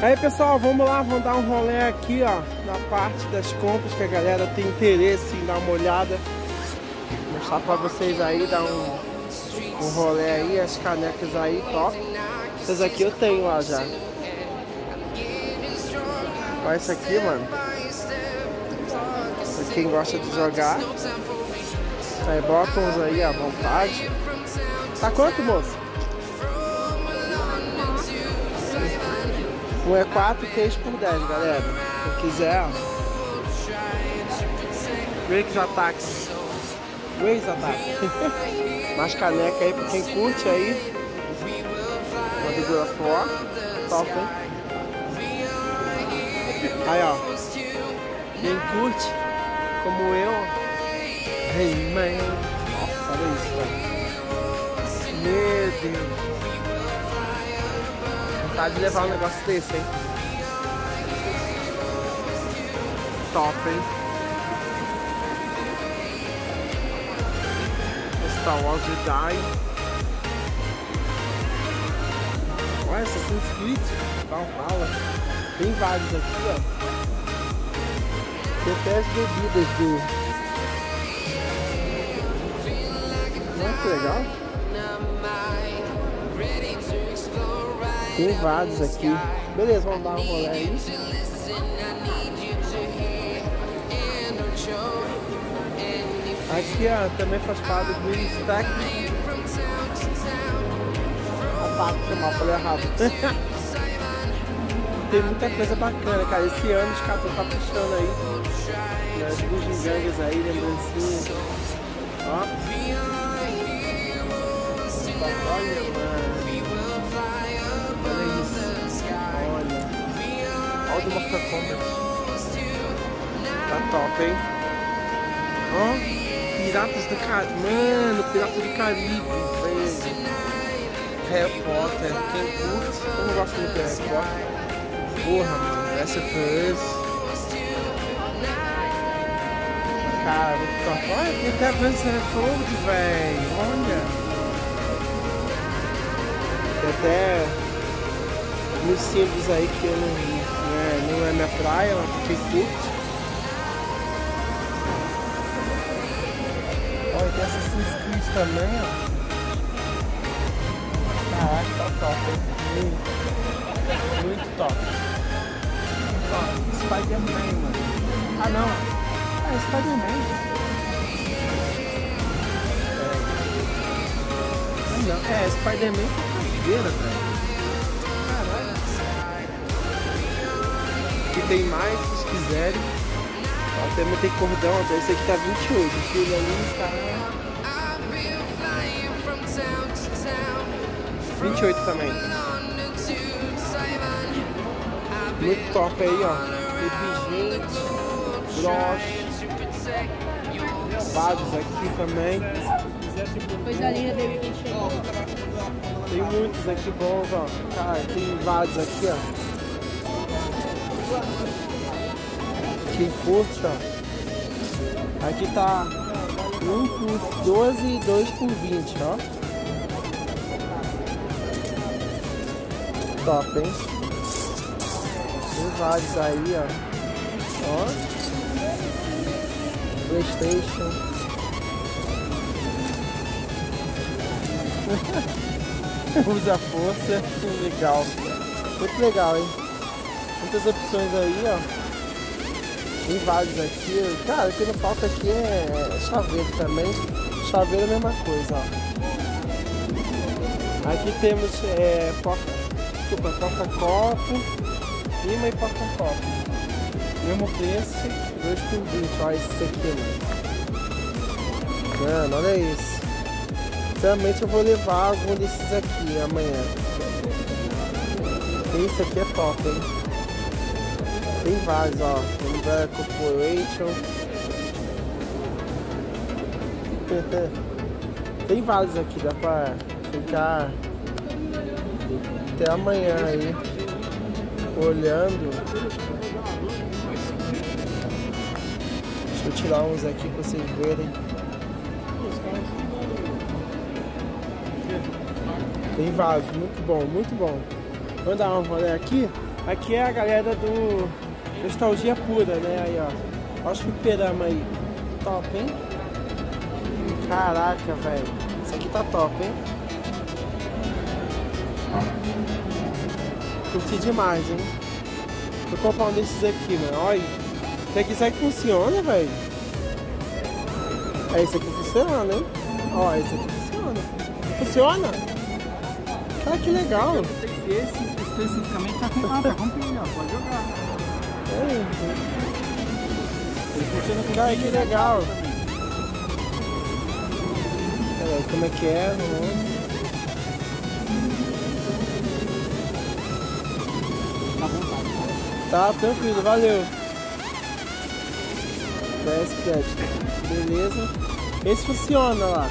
Aí pessoal, vamos lá, vamos dar um rolê aqui, ó, na parte das compras que a galera tem interesse em dar uma olhada. Vou mostrar pra vocês aí, dar um, um rolê aí, as canecas aí, top. Essas aqui eu tenho lá já. Olha essa aqui, mano. Pra quem gosta de jogar. Aí botões aí à vontade. Tá quanto, moço? Um é 4, 3 por 10, galera. Quem quiser, ó. Race Attack. Race Attack. Mais caneca aí pra quem curte aí. Uma of War. Top, hein? Aí, ó. Quem curte, como eu. Hey, man. Nossa, olha isso, velho. Meu Deus vontade de levar um negócio desse, hein? Top, hein? Star Wars Jedi. Olha, Assassin's Creed. Valhalla. Tem vários aqui, ó. Tem até as bebidas do... Olha que legal. Vários aqui. Beleza, vamos dar um rolê aí. Aqui ó, também faz parte do Stack. Ataque, foi mal, falei errado. Tem muita coisa bacana, cara. Esse ano os caras tá puxando aí. Nas bugigangas aí, lembrancinhas. Ó. Olha, mano. Mortal Kombat. Tá top, hein? Ó, Piratas do Caribe. Mano, Piratas do Caribe, velho. Harry Potter. Quem curte? Eu não gosto muito de Harry Potter. Porra, mano. Essa foi Cara, muito top. Olha, tem até Advance Fold, velho. Olha. Tem até uns símbolos aí que eu não vi não é minha praia, mas quem curte. Olha, tem Assassin's Creed também, ó. Caraca, tá top, hein? Muito, muito top. Ó, Spider-Man, mano. Ah, não. Ah, Spider-Man. É. É, Spider-Man com caveira, velho. Tem mais, se quiserem. Ó, também tem cordão, esse aqui tá 28. Aquele ali tá. 28 também. Muito top aí, ó. Refrigerante, broche. Vários aqui também. Coisa linda que chegou. Tem muitos aqui bons, ó. Cara, tem vários aqui, ó. Quem curte, ó. Aqui tá 1 por 12 e 2 por 20, ó. Top, hein? Tem vários aí, ó. Ó. Playstation. Usa força. Legal. Muito legal, hein? Muitas opções aí, ó. Tem vários aqui. Cara, que não falta aqui é chaveiro também. Chaveiro é a mesma coisa, ó. Aqui temos é, porta, desculpa, porta-copo, imã e porta-copo. Mesmo preço, 2 por 20. Olha esse aqui, mano. Mano, olha isso. Sinceramente eu vou levar algum desses aqui amanhã. Esse aqui é top, hein? Tem vários, ó. Umbrella Corporation. Tem vários aqui, dá pra ficar até amanhã aí olhando. Deixa eu tirar uns aqui pra vocês verem. Tem vários, muito bom, muito bom. Vamos dar uma olhada aqui. Aqui é a galera do Nostalgia Pura, né? Aí, ó. Olha os fliperama aí. Top, hein? Caraca, velho. Isso aqui tá top, hein? Curti demais, hein? Vou comprar um desses aqui, mano. Olha. Isso aqui, isso aqui funciona, velho. É, esse aqui funciona, hein? Ó, esse aqui funciona. Funciona? Ah, que legal. Esse especificamente tá com, ah, tá. Pode jogar. Cara, que legal. Peraí, como é que é? Não. Tá tranquilo, valeu. PS crédito. Beleza. Esse funciona lá.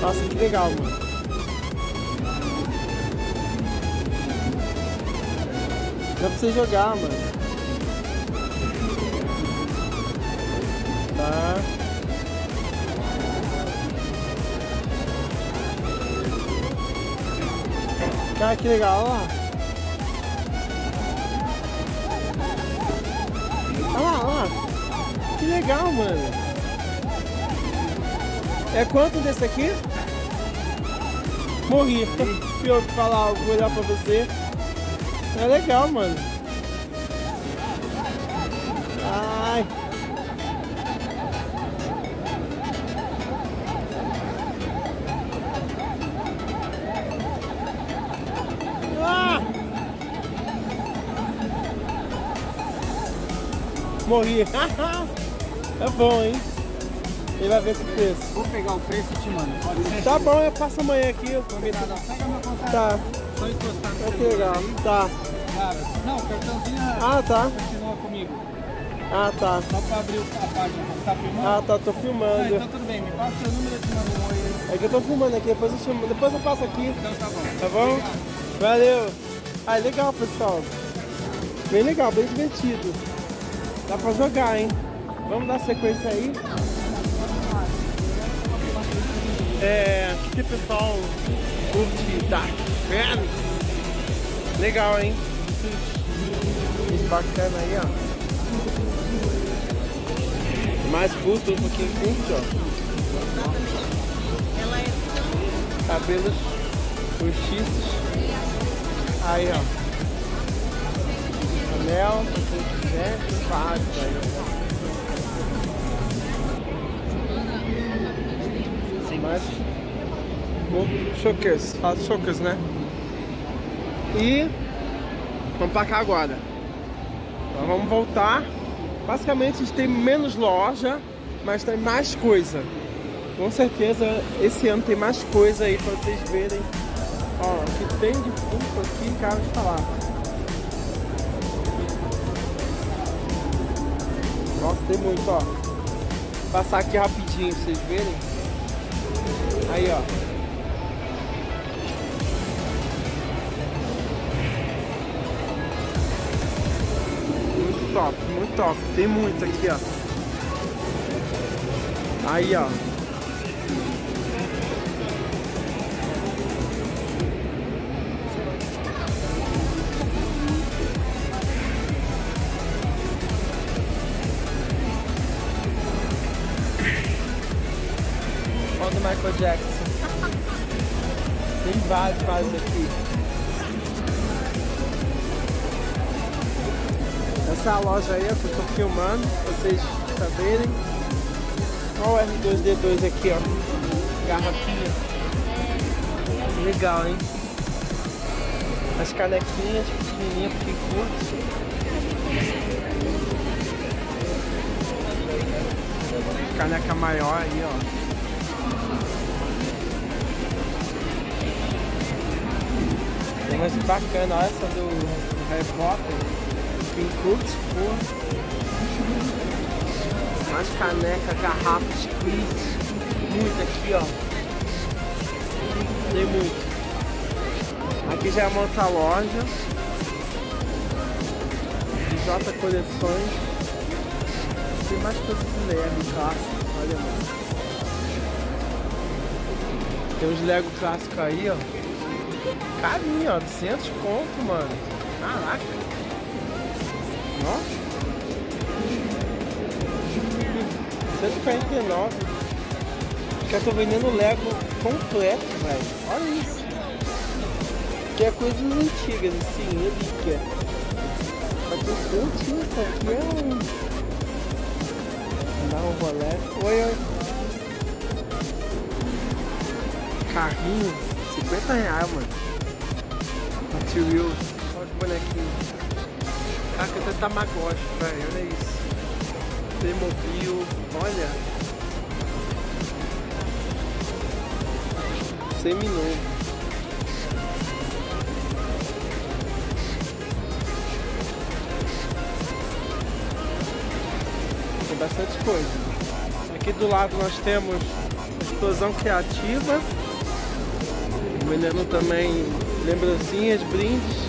Nossa, que legal, mano. Dá pra você jogar, mano. Tá. Cara, que legal, ó. Olha lá, olha lá. Que legal, mano. É quanto desse aqui? Morri. Fui eu falar, vou olhar pra você. É legal, mano. Ai. Ah! Morri. é bom, hein? Ele vai ver esse preço. Vou pegar o preço e te mando. Tá bom, eu passo amanhã aqui. Eu Combinado. Pega meu contato. Tá, Só encostar no celular legal. Tá. Não, o cartãozinho Ah, tá. continua comigo. Ah, tá. Só pra abrir a página. Tá filmando? Ah, tá, tô Ah, filmando. então tudo bem. Me passa o seu número e um oi aí. É que eu tô filmando aqui, depois eu, chamo, depois eu passo aqui, Então tá bom. tá bom? Valeu! Ah, legal, pessoal. Bem legal, bem divertido. Dá pra jogar, hein? Vamos dar sequência aí. É, o que pessoal curte Dark Phoenix? Legal, hein? Bacana aí, ó. Mais curto, um pouquinho curto, ó. Cabelos postiços. Aí, ó. Anel, se você quiser, faz aí, ó. Mais chokers, faz chokers, né? E vamos pra cá agora. Vamos voltar. Basicamente a gente tem menos loja, mas tem mais coisa. Com certeza esse ano tem mais coisa aí pra vocês verem. Ó, o que tem de fundo aqui, cara, de falar. Nossa, tem muito, ó. Vou passar aqui rapidinho pra vocês verem. Aí, ó. Top, muito top. Tem muito aqui, ó. Aí, ó. Olha do Michael Jackson. Tem vários, vários aqui. Essa loja aí que eu tô filmando, vocês saberem. Olha o R2D2 aqui, ó. Garrafinha. Legal, hein? As canequinhas pequenininhas porque curte. Caneca maior aí, ó. Umas bacana, olha essa do Harry Potter. Quem curte, pô. Mais caneca, garrafas, quiz. Muito aqui, ó. Tem muito. Aqui já é monta loja. J Coleções. Tem mais coisas de Lego clássico. Olha, mano. Tem uns Lego clássicos aí, ó. Carinho, ó. 200 conto, mano. Caraca. Nossa. 149. Que eu tô vendendo Lego completo, velho. Olha isso. Que é coisas antigas, assim, relíquia. Mas tem tanto isso aqui é um. Dá um rolê. Oi, oi. Carrinho, 50 reais, mano. Wheels. Olha que bonequinho. Caraca, até Tamagotchi, velho. Olha isso. Playmobil. Olha. Seminovo. Tem bastante coisa. Aqui do lado nós temos explosão criativa. Vendendo também lembrancinhas, brindes.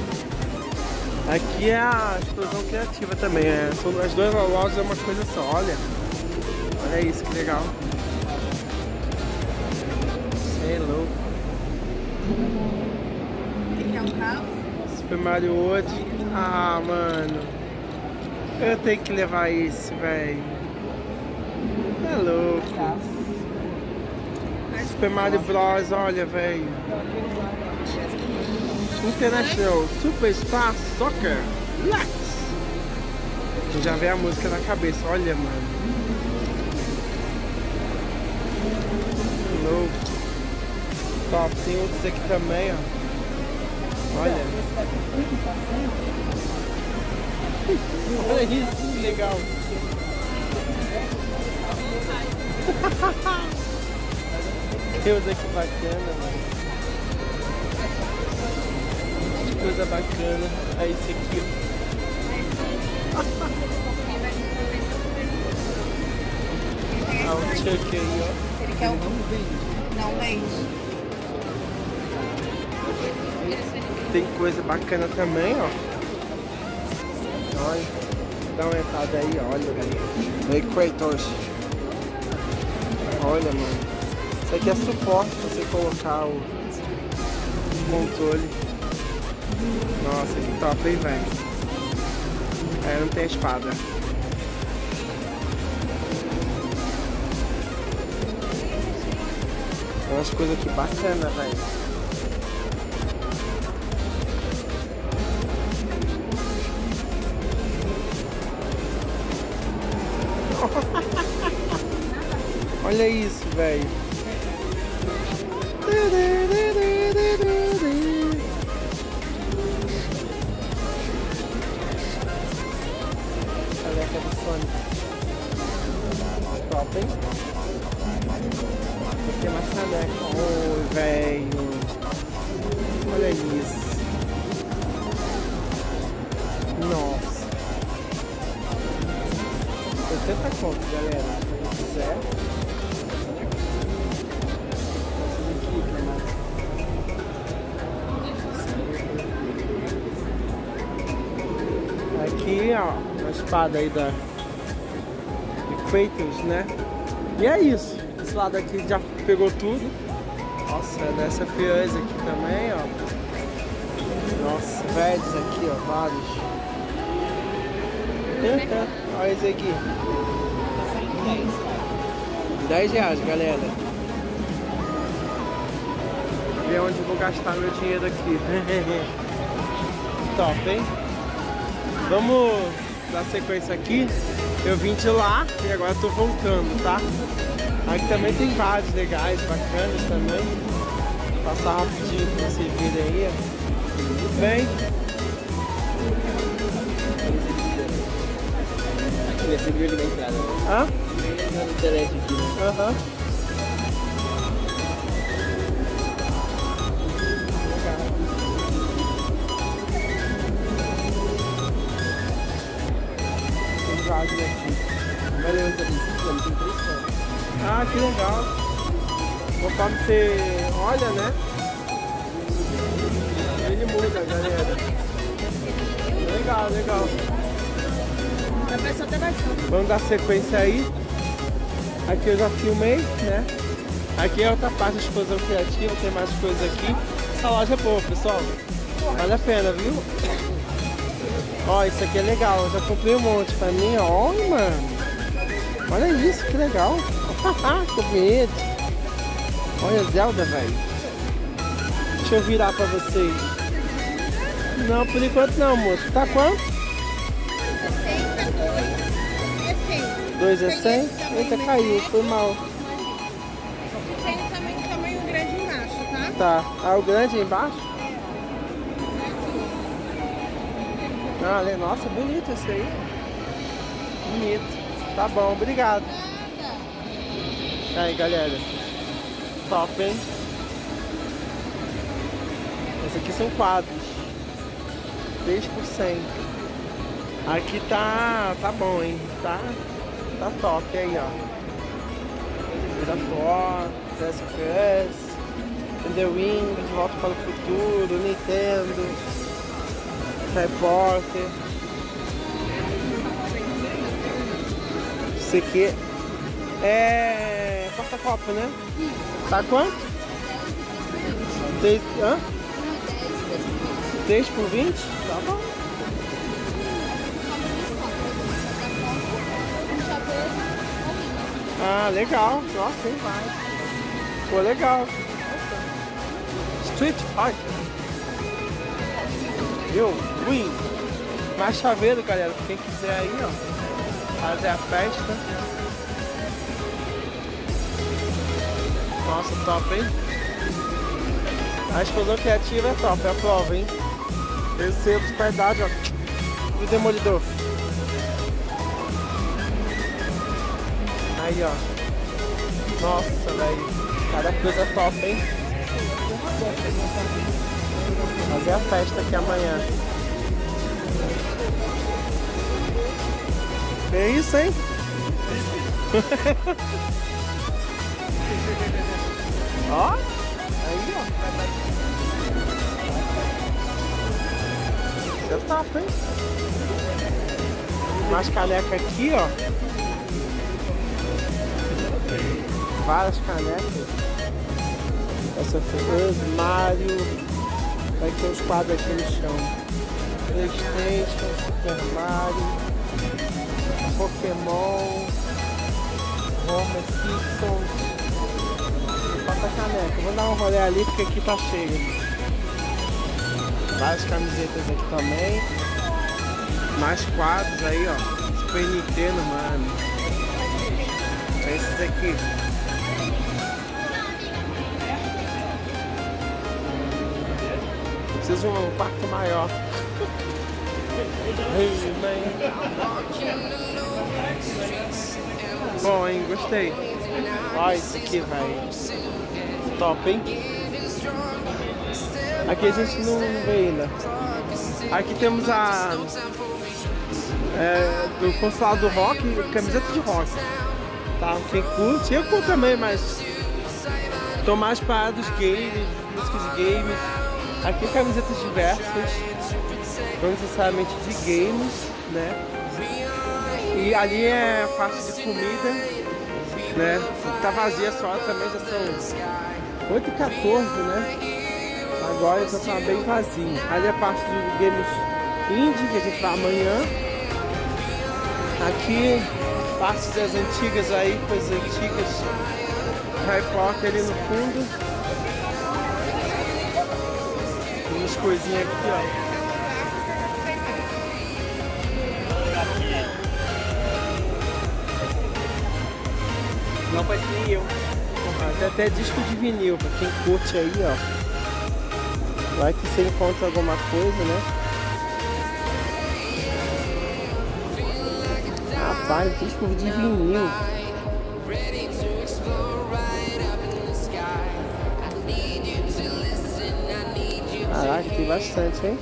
Aqui é a explosão criativa também. É, são as duas lojas é uma coisa só. Olha. Olha isso, que legal. Você é louco. Ele quer um carro? Super Mario World. Ah, mano. Eu tenho que levar isso, velho. É louco. Super Mario Bros, olha, velho. International Superstar Soccer Lex. Já vem a música na cabeça, olha, mano. Louco. Top, tem outros aqui também, ó. Olha. Olha isso, que legal. Deus, que bacana, mano. Coisa bacana. Aí esse aqui, ó. Ah, o Chuck aí, ó. Ele quer um. Não vende. Tem coisa bacana também, ó. Olha. Dá uma entrada aí, olha, galera. Equators. Olha, mano. Isso aqui é suporte pra você colocar o controle. Nossa, que top, hein, velho? É, não tem espada. Tem umas coisas aqui bacanas, velho. Olha isso, velho. Aqui, ó, a espada aí da Kratos, né? E é isso. Esse lado aqui já pegou tudo. Nossa, é dessa fiança aqui também, ó. Nossa, velhos aqui, ó, vários. Olha esse aqui. 10 reais, galera. Ver onde eu vou gastar meu dinheiro aqui. Top, hein? Vamos dar sequência aqui. Eu vim de lá e agora tô voltando, tá? Aqui também tem vários legais, bacanas também. Vou passar rapidinho pra vocês verem aí. ó. Tudo bem? Esse vídeo da entrada. Hã? Na aqui, aqui. Valeu, então. Mano, tem três caras. Ah, que legal. Conforme você olha, né? Ele muda, galera. Legal, legal. A pessoa tá baixando. Vamos dar sequência aí. Aqui eu já filmei, né? Aqui é outra parte da explosão criativa, tem mais coisas aqui. Essa loja é boa, pessoal. Vale a pena, viu? Ó, isso aqui é legal. Eu já comprei um monte pra mim. Olha, mano. Olha isso, que legal. que bonito. Olha Zelda, velho. Deixa eu virar pra vocês. Não, por enquanto não, moço. Tá quanto? 2 é 100? Eita, caiu. Foi mal. Tem também tamanho grande embaixo, tá? Tá. Ah, o grande aí embaixo? Ah, nossa, bonito esse aí. Bonito. Tá bom, obrigado. Aí, galera. Top, hein? Esse aqui são quadros. 3 por 100. Aqui tá, tá bom, hein? Tá, tá top aí, ó. War, Fast Fast, In The Ring, De Volta para o Futuro, Nintendo, Potter. Isso aqui é porta-copo, né? Tá quanto? 3, hã? 3 por 20? Tá bom. Ah, legal. Nossa, hein, vai. Ficou legal. Street Fighter. Viu? Win. Mais chaveiro, galera. Quem quiser aí, ó. Fazer a festa. Nossa, top, hein? A explosão criativa é top, é a prova, hein? Terceiro de verdade, ó. Do demolidor. Aí, ó. Nossa, velho. Cada coisa top, hein? Fazer a festa aqui amanhã. É isso, hein? ó. Aí, ó. É top, hein? Mais caneca aqui, ó. várias canecas. Essa foi Mario. Vai ter os quadros aqui no chão. Playstation, Super Mario, Pokémon, Homer Simpsons. Falta caneca. Vou dar um rolê ali porque aqui tá cheio. Várias camisetas aqui também. Mais quadros aí, ó. Super Nintendo, mano. Esses aqui. Preciso de um quarto maior. Bom, hein? Gostei. Olha isso aqui, velho. Top, hein? Aqui a gente não vê ainda. Aqui temos a... É, do consulado do rock, camiseta de rock. Tá? Quem curte, eu curto também, mas tô mais para dos games, músicas de games. Aqui camisetas diversas, não necessariamente de games, né? E ali é a parte de comida, né? Tá vazia só também, já são 8h14, né? Agora já tá bem vazio. Ali é a parte do games indie, que a gente vai amanhã. Aqui, parte das antigas aí, coisas antigas. Harry Potter ali no fundo. Coisinhas aqui, ó. Não faz nem eu. Ah, Tem até disco de vinil, pra quem curte aí, ó. Vai que você encontra alguma coisa, né? Rapaz, disco de vinil. Caraca, tem bastante, hein?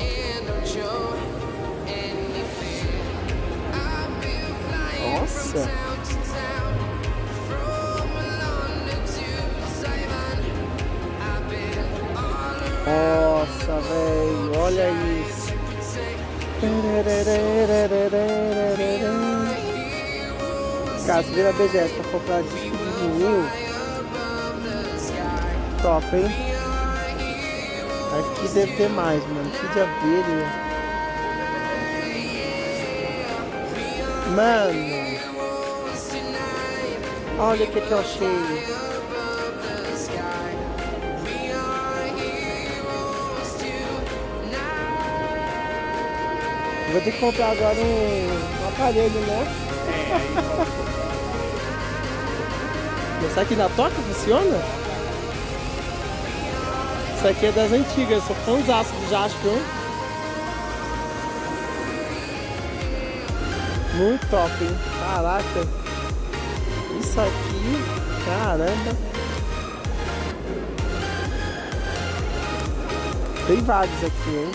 Nossa! Nossa, velho, olha isso. Cara, vira BGS pra comprar disco de vinil. Top, hein? Aqui deve ter mais, mano. Que de abelha. Mano. Olha o que, que eu achei. Vou ter que comprar agora um, um aparelho, né? Mas será que na toca funciona? Isso aqui é das antigas, sou fãzaço do Jasper. Muito top, hein? Caraca. Isso aqui, caramba. Tem vários aqui, hein?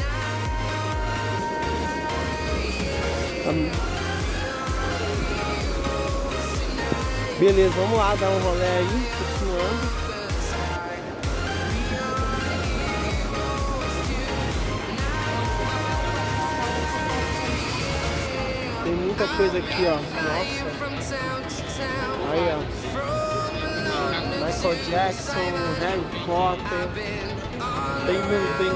Beleza, vamos lá dar um rolê aí, muita coisa aqui, ó. Nossa. Aí, ó. Michael Jackson, Harry Potter. Tem muito, hein?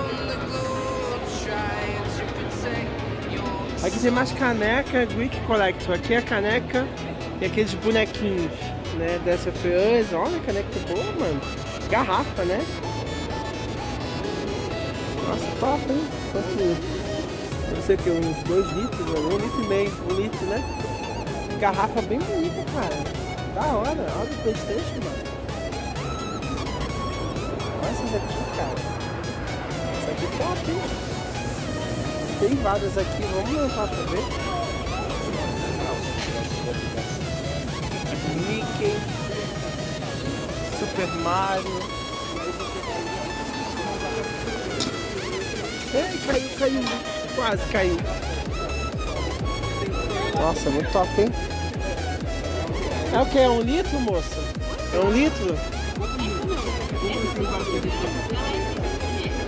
Aqui tem mais caneca, Greek Collection. Aqui é a caneca e aqueles bonequinhos, né? Dessa Feans. Olha a caneca boa, mano. Garrafa, né? Nossa, top, hein? Não sei que, uns 2 litros, mano, um litro e meio, um litro, né? Garrafa bem bonita, cara. Da hora, olha o Playstation, mano. Olha essas aqui, cara. Essa aqui é top, hein? Tem várias aqui, vamos levar pra ver. Mickey, Super Mario. Ei, caiu, caiu. Quase caiu. Nossa, muito top, hein? É o que? É um litro, moça? É um litro?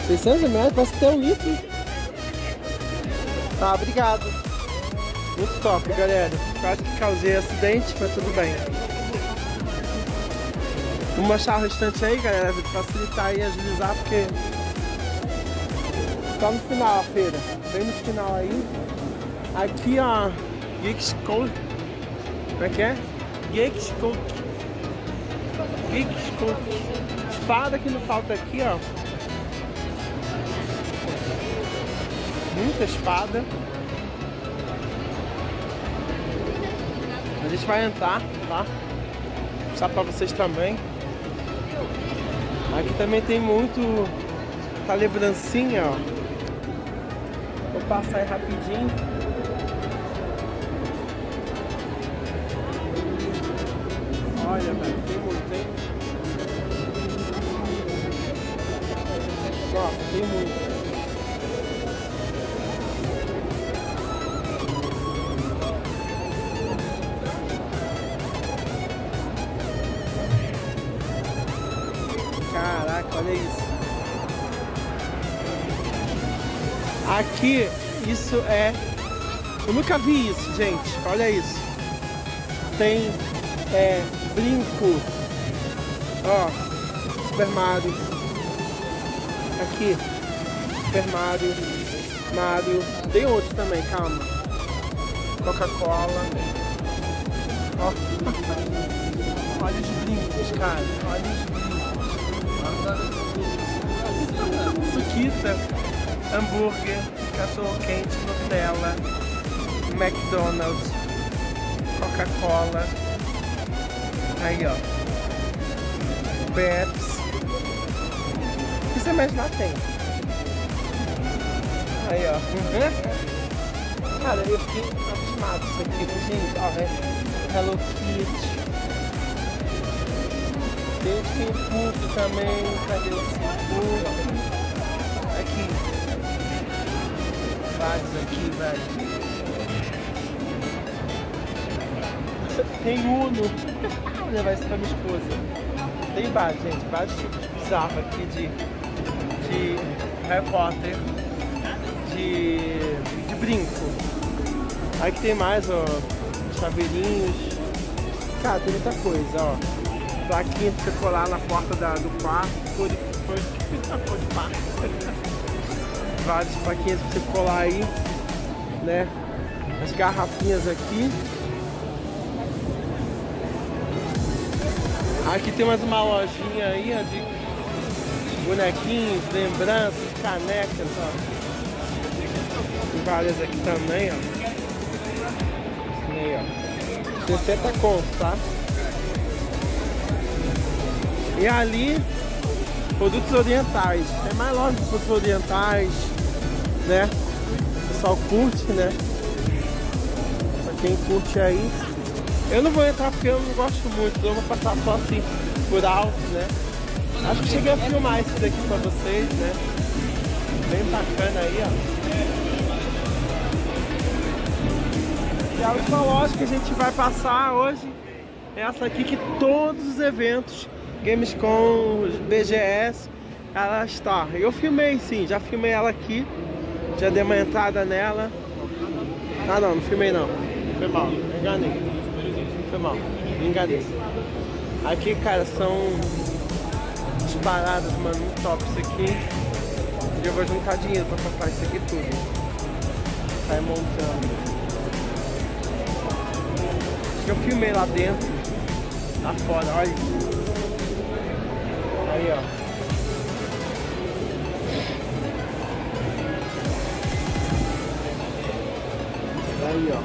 600 ml? Parece ter um litro. Tá, obrigado. Muito top, galera. Quase que causei acidente, mas tudo bem. Vou mostrar o restante aí, galera, pra facilitar e agilizar, porque tá no final a feira. Bem no final aí. Aqui, ó, Geeks Cook. Como é que é? Geeks Cook. Geeks Cook. Espada que não falta aqui, ó. Muita espada. A gente vai entrar, tá? Vou mostrar pra vocês também. Aqui também tem muito tá lembrancinha, ó. Passar rapidinho. Olha, velho, tem muito, hein? Nossa, tem muito. Caraca, olha isso. Aqui, isso é... Eu nunca vi isso, gente. Olha isso. Tem é, brinco. Ó, Super Mario. Aqui, Super Mario. Mario. Tem outros também, calma. Coca-Cola. Ó. Olha os brincos, cara. Olha os brincos. Suquita hambúrguer, cachorro quente, Nutella, McDonald's, Coca-Cola. Aí ó. Pepsi. O que você imaginar tem. Aí ó. Cara, eu fiquei abismado isso aqui, gente. Ó, é Hello Kitty. Tem o Simputo também. Cadê o Simputo? Vários aqui, velho. Tem Uno. Vou levar isso pra minha esposa. Tem vários, gente. Vários tipos bizarros aqui de, de Harry Potter. De, de brinco. Aqui tem mais, ó. Chaveirinhos. Cara, tem muita coisa, ó. Plaquinha pra você colar na porta da, do quarto. Foi, foi de parte. Vários paquinhas pra você colar aí, né? As garrafinhas aqui. Aqui tem mais uma lojinha aí, de bonequinhos, lembranças, canecas, ó. Tem várias aqui também, ó. Aí, ó. 60 conto, tá? E ali, produtos orientais. Tem mais lojas de produtos orientais, né? O pessoal curte, né? Pra quem curte aí. Eu não vou entrar porque eu não gosto muito, então eu vou passar só assim por alto, né? Acho que cheguei a filmar isso daqui pra vocês, né? Bem bacana aí, ó. E a última loja que a gente vai passar hoje é essa aqui que todos os eventos, Gamescom, BGS, ela está. Eu filmei sim, já filmei ela aqui, já dei uma entrada nela. Ah não, não filmei não. Foi mal, enganei. Foi mal, enganei. Aqui, cara, são as paradas, mano, muito top isso aqui. E eu vou juntar dinheiro pra comprar isso aqui tudo. Sai montando. Eu filmei lá dentro. Lá fora, olha. Aí, ó. Aí, ó.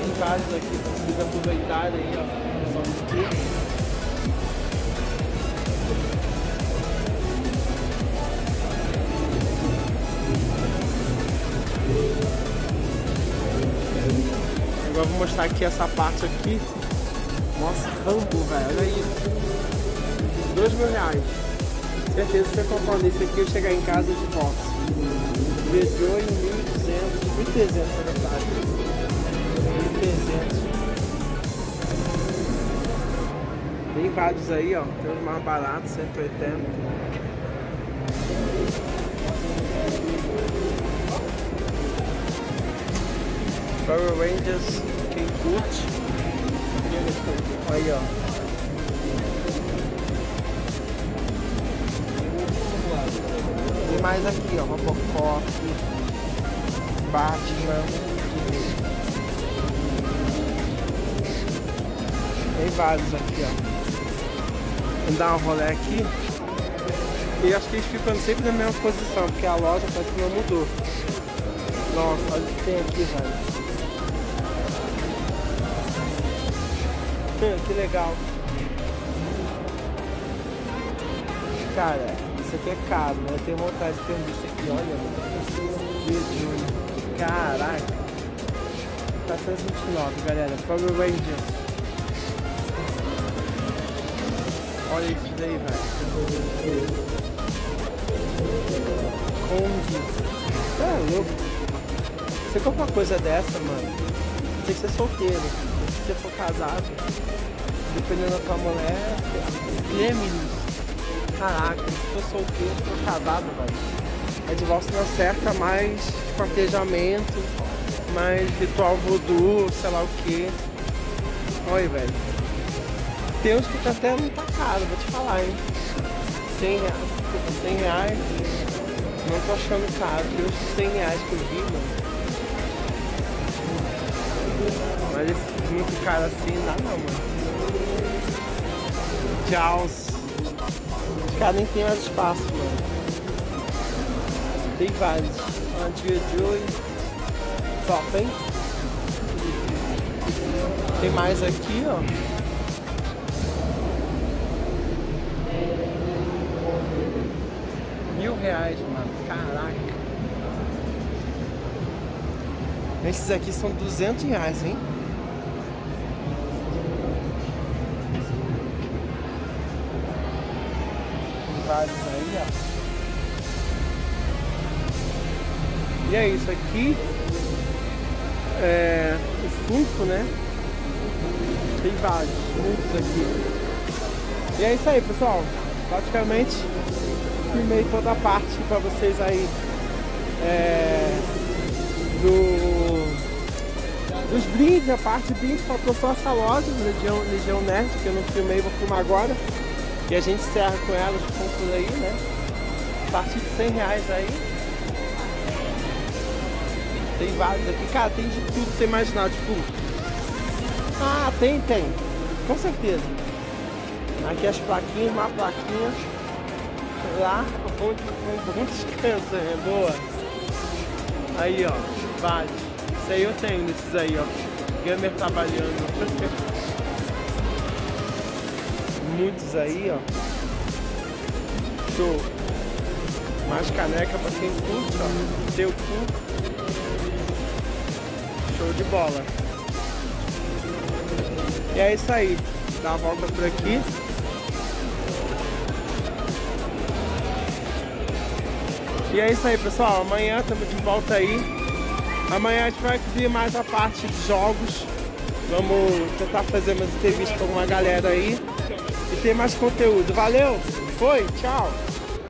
Tem vários aqui vocês aproveitarem aí, ó. Só aqui. Agora vou mostrar aqui essa parte aqui. Nossa, Rambo, velho, olha isso. Dois mil reais. Certeza que você comprando isso aqui, eu chegar em casa de volta. Vedou em 1.200, 1.300 na verdade. 1.300. Tem vários aí, ó. Tem os mais baratos, 180. Power Rangers, quem curte. Aí, ó. Mais aqui, ó. Robocop, Batman. Tem vários aqui, ó. Vamos dar um rolê aqui. E acho que eles ficam sempre na mesma posição, porque a loja parece que não mudou. Nossa, olha o que tem aqui, velho. que legal. Cara, aqui é caro, né? Eu tenho vontade de ter um bicho aqui, olha. Caraca. 429, tá galera. Power Rangers. Olha isso daí, velho. Kong. Você é louco. Você compra uma coisa dessa, mano, tem que ser solteiro se você for casado, dependendo da tua mulher, Gêmeos. Caraca, for solteiro, for casado, velho. A divórcio não acerta mais cortejamento, mais ritual voodoo, sei lá o que. Olha, velho. Tem uns que tá até não tá caro, vou te falar, hein. 100 reais, 100 reais. Não tô achando caro. Tem uns 100 reais que eu vi, mano. Mas esse muito caro assim, não dá não, mano. Tchau. Caras nem tem mais espaço, mano. Tem vários. Antiga Joy. Top, hein? Tem mais aqui, ó. Mil reais, mano. Caraca. Esses aqui são 200 reais, hein? Aí, ó. E é isso aqui. É, o Funko, né? Tem vários, muitos aqui. E é isso aí, pessoal. Praticamente filmei toda a parte para vocês aí é, do Dos brindes, a parte de brindes faltou só essa loja, Legião, Legião Nerd, que eu não filmei, vou filmar agora. E a gente encerra com ela os compras aí, né? A partir de 100 reais aí. Tem vários aqui. Cara, tem de tudo que você imaginar, tipo... Ah, tem, tem. Com certeza. Aqui as plaquinhas, uma plaquinha. Lá, bom, bom, bom descanso, é boa. Aí, ó, vários. Isso aí eu tenho desses aí, ó. Gamer trabalhando. Muitos aí, ó. Show. Mais caneca pra quem curte, ó. Seu cu. Show de bola. E é isso aí. Dá a volta por aqui. E é isso aí, pessoal. Amanhã estamos de volta aí. Amanhã a gente vai cobrir mais a parte de jogos. Vamos tentar fazer umas entrevistas com uma galera aí. Ter mais conteúdo. Valeu! Foi, tchau!